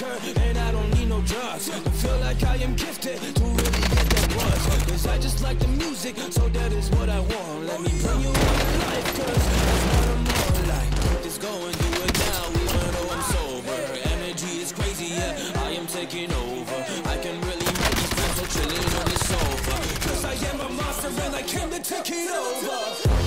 liquor, and I don't need no drugs. I feel like I am gifted to really get that buzz. Cause I just like the music, so that is what I want. Let me bring you on to life, cause that's what I'm all like. Just go and do it now, even though I'm sober. Energy is crazy, yeah, I am taking over. I can really make these friends so chillin' on the sofa. Cause I am a monster and I came to take it over.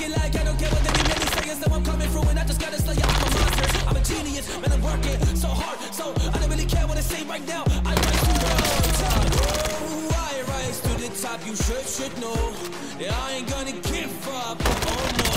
Make it like I don't care what really say. Is that I'm coming through, and I just gotta slay. I'm a monster. I'm a genius, man. I'm working so hard, so I don't really care what I say right now. I rise to the top. Oh, I rise to the top. You should should know. Yeah, I ain't gonna give up. Oh no,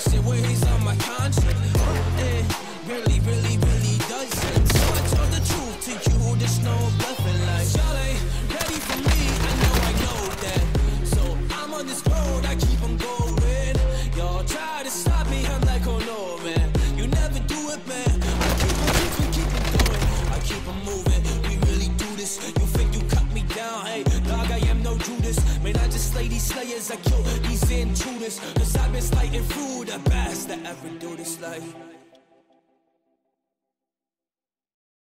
I wish it was on my conscience. Slay these slayers. I kill these intruders. Cause I've been slaying through the best that ever do this life.